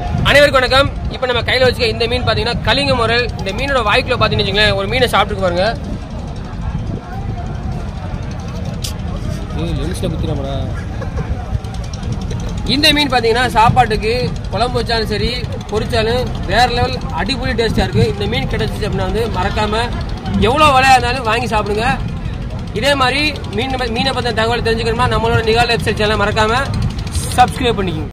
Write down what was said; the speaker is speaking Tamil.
அனைவருக்கும் வணக்கம். இப்போ நம்ம கையில் வச்சுக்க இந்த மீன் பார்த்தீங்கன்னா கலிங்க முரல். இந்த மீனோட வாய்க்குள்ள பார்த்தீங்கன்னு வச்சுங்களேன் ஒரு மீனை சாப்பிட்டு பாருங்க. இந்த மீன் பார்த்தீங்கன்னா சாப்பாட்டுக்கு குழம்பு வச்சாலும் சரி பொரிச்சாலும் வேற லெவல் அடிப்பொலி டேஸ்ட்டாக இருக்குது இந்த மீன் கிடைச்சிச்சு அப்படின்னா வந்து மறக்காம எவ்வளோ விலையாக இருந்தாலும் வாங்கி சாப்பிடுங்க. இதே மாதிரி மீன் மீனை பற்றின தகவல் தெரிஞ்சுக்கணுமா நம்மளோட நிகால் வெப்சைட் சேனலை மறக்காம சப்ஸ்கிரைப் பண்ணிக்கோங்க.